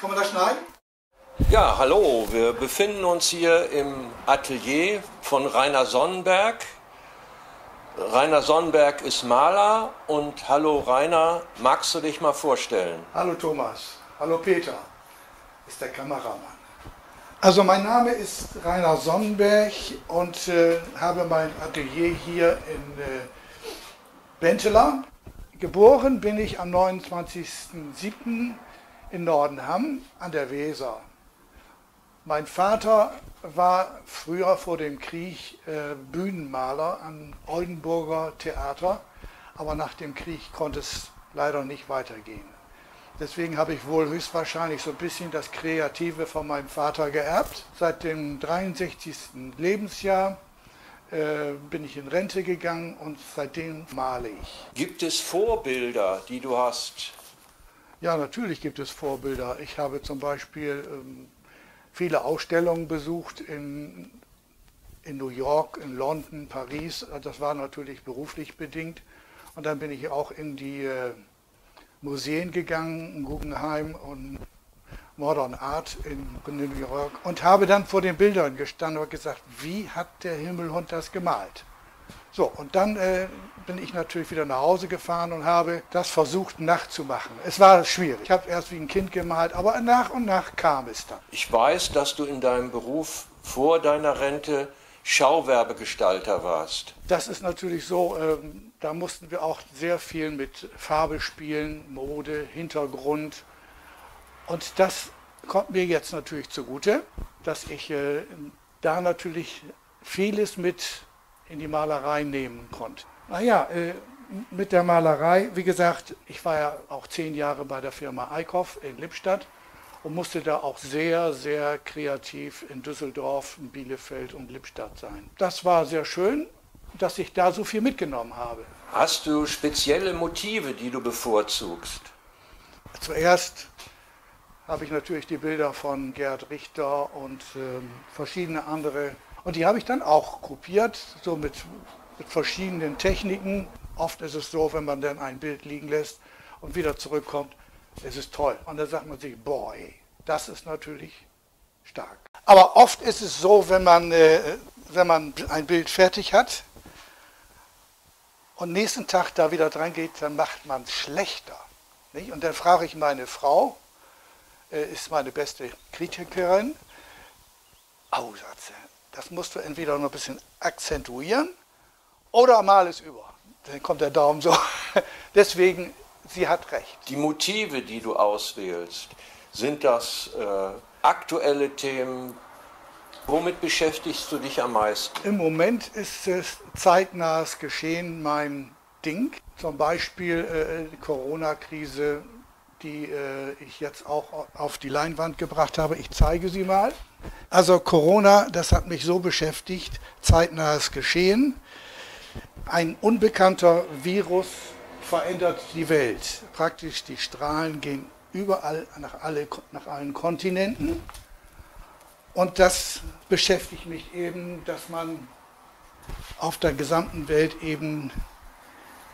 Kann man das schneiden? Ja, hallo, wir befinden uns hier im Atelier von Rainer Sonnenberg. Rainer Sonnenberg ist Maler und hallo Rainer, magst du dich mal vorstellen? Hallo Thomas, hallo Peter, ist der Kameramann. Also mein Name ist Rainer Sonnenberg und äh, habe mein Atelier hier in äh, Benteler. Geboren bin ich am 29.07. in Nordenham an der Weser. Mein Vater war früher vor dem Krieg äh, Bühnenmaler am Oldenburger Theater, aber nach dem Krieg konnte es leider nicht weitergehen. Deswegen habe ich wohl höchstwahrscheinlich so ein bisschen das Kreative von meinem Vater geerbt. Seit dem 63. Lebensjahr äh, bin ich in Rente gegangen und seitdem male ich. Gibt es Vorbilder, die du hast? Ja, natürlich gibt es Vorbilder. Ich habe zum Beispiel ähm, viele Ausstellungen besucht in, in New York, in London, Paris. Das war natürlich beruflich bedingt. Und dann bin ich auch in die äh, Museen gegangen, Guggenheim und Modern Art in New York und habe dann vor den Bildern gestanden und gesagt, wie hat der Himmelhund das gemalt? So, und dann äh, bin ich natürlich wieder nach Hause gefahren und habe das versucht nachzumachen. Es war schwierig. Ich habe erst wie ein Kind gemalt, aber nach und nach kam es dann. Ich weiß, dass du in deinem Beruf vor deiner Rente Schauwerbegestalter warst. Das ist natürlich so, ähm, da mussten wir auch sehr viel mit Farbe spielen, Mode, Hintergrund. Und das kommt mir jetzt natürlich zugute, dass ich äh, da natürlich vieles mit in die Malerei nehmen konnte. Naja, äh, mit der Malerei, wie gesagt, ich war ja auch zehn Jahre bei der Firma Eickhoff in Lippstadt und musste da auch sehr, sehr kreativ in Düsseldorf, Bielefeld und Lippstadt sein. Das war sehr schön, dass ich da so viel mitgenommen habe. Hast du spezielle Motive, die du bevorzugst? Zuerst habe ich natürlich die Bilder von Gerd Richter und ähm, verschiedene andere und die habe ich dann auch kopiert, so mit, mit verschiedenen Techniken. Oft ist es so, wenn man dann ein Bild liegen lässt und wieder zurückkommt, es ist toll. Und dann sagt man sich, boy, das ist natürlich stark. Aber oft ist es so, wenn man, äh, wenn man ein Bild fertig hat und nächsten Tag da wieder dran geht, dann macht man es schlechter. Nicht? Und dann frage ich meine Frau, ist meine beste Kritikerin, sagt sie, das musst du entweder noch ein bisschen akzentuieren oder mal es über. Dann kommt der Daumen so. Deswegen, sie hat recht. Die Motive, die du auswählst, sind das äh, aktuelle Themen? Womit beschäftigst du dich am meisten? Im Moment ist es zeitnahes Geschehen mein Ding. Zum Beispiel äh, die Corona-Krise, die äh, ich jetzt auch auf die Leinwand gebracht habe. Ich zeige sie mal. Also Corona, das hat mich so beschäftigt, zeitnahes Geschehen. Ein unbekannter Virus verändert die Welt. Praktisch die Strahlen gehen überall nach, alle, nach allen Kontinenten. Und das beschäftigt mich eben, dass man auf der gesamten Welt eben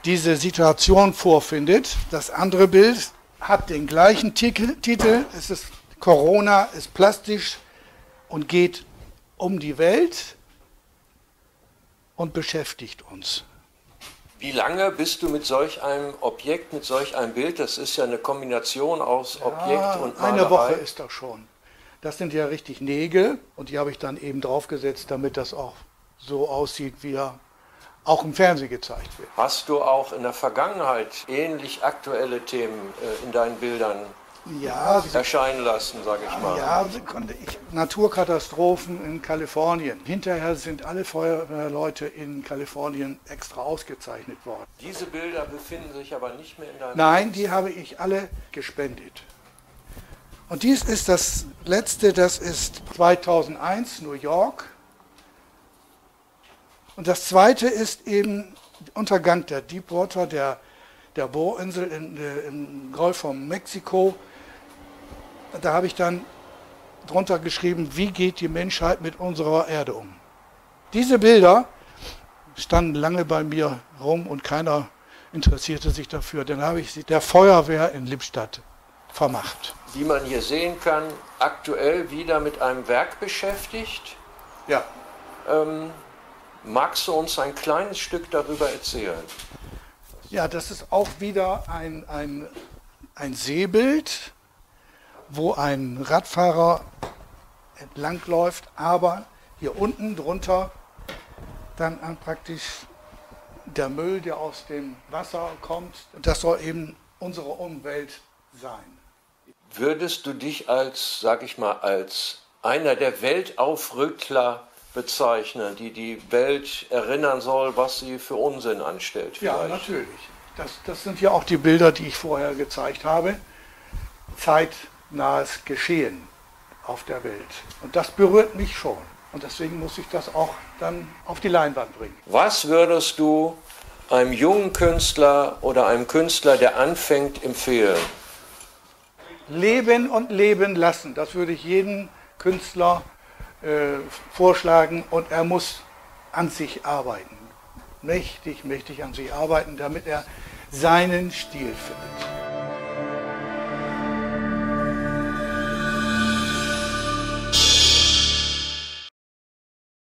diese Situation vorfindet. Das andere Bild hat den gleichen Titel. Es ist Corona ist plastisch und geht um die Welt und beschäftigt uns. Wie lange bist du mit solch einem Objekt, mit solch einem Bild? Das ist ja eine Kombination aus ja, Objekt und Malerei. Eine Woche ist das schon. Das sind ja richtig Nägel und die habe ich dann eben draufgesetzt, damit das auch so aussieht, wie er auch im Fernsehen gezeigt wird. Hast du auch in der Vergangenheit ähnlich aktuelle Themen äh, in deinen Bildern ja, erscheinen lassen, sage ich mal. Ja, ich, Naturkatastrophen in Kalifornien. Hinterher sind alle Feuerwehrleute in Kalifornien extra ausgezeichnet worden. Diese Bilder befinden sich aber nicht mehr in deinem Nein, die habe ich alle gespendet. Und dies ist das letzte, das ist 2001, New York. Und das zweite ist eben Untergang der Deepwater, der, der Bohrinsel in, äh, im Golf von Mexiko da habe ich dann drunter geschrieben, wie geht die Menschheit mit unserer Erde um. Diese Bilder standen lange bei mir rum und keiner interessierte sich dafür. Dann habe ich sie der Feuerwehr in Lippstadt vermacht. Wie man hier sehen kann, aktuell wieder mit einem Werk beschäftigt. Ja, Ähm, magst du uns ein kleines Stück darüber erzählen? ja das ist auch wieder ein, ein, ein Seebild, wo ein Radfahrer entlangläuft, aber hier unten drunter dann an praktisch der Müll, der aus dem Wasser kommt. Das soll eben unsere Umwelt sein. Würdest du dich als, sag ich mal, als einer der Weltaufrüttler bezeichnen, die die Welt erinnern soll, was sie für Unsinn anstellt? Ja, vielleicht? natürlich. Das, das sind ja auch die Bilder, die ich vorher gezeigt habe. Zeitnahes Geschehen auf der Welt. Und das berührt mich schon. Und deswegen muss ich das auch dann auf die Leinwand bringen. Was würdest du einem jungen Künstler oder einem Künstler, der anfängt, empfehlen? Leben und leben lassen, das würde ich jedem Künstler äh, vorschlagen. Und er muss an sich arbeiten. Mächtig, mächtig an sich arbeiten, damit er seinen Stil findet.